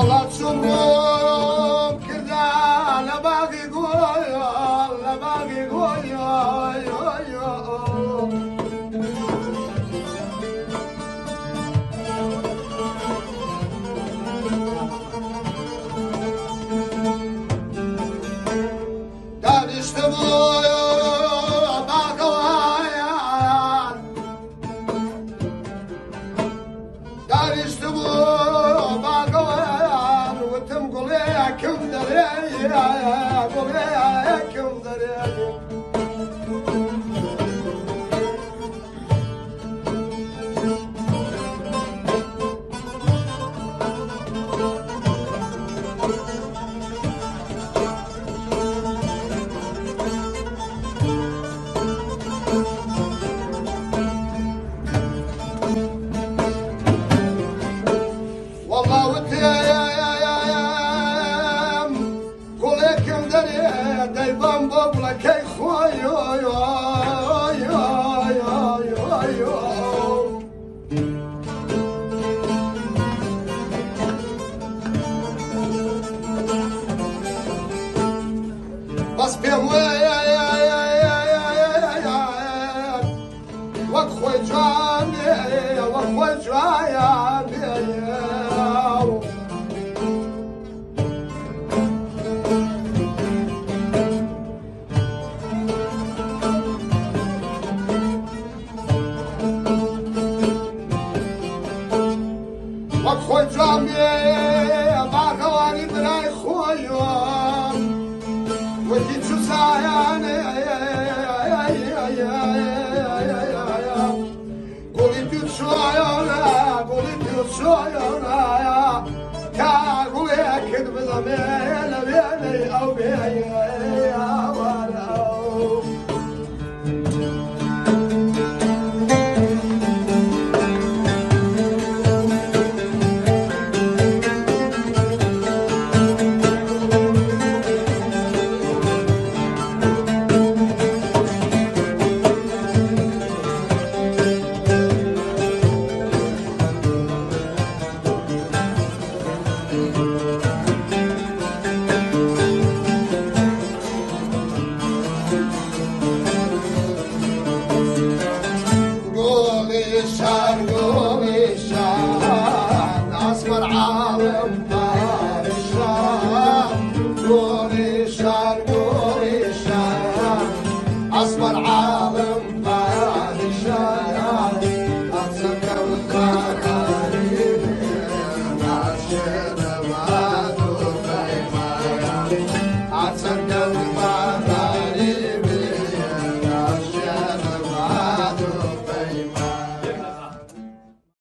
Olá, Tchumã! yeah gobe, gobe, دم بابلا کی خوای آی آی آی آی آی بس به وای Ramiye Barhawani Bray Khoyan Wadi Chusayan Goli Chusayan Goli Chusayan Ya Goli Akid Bizamir inside.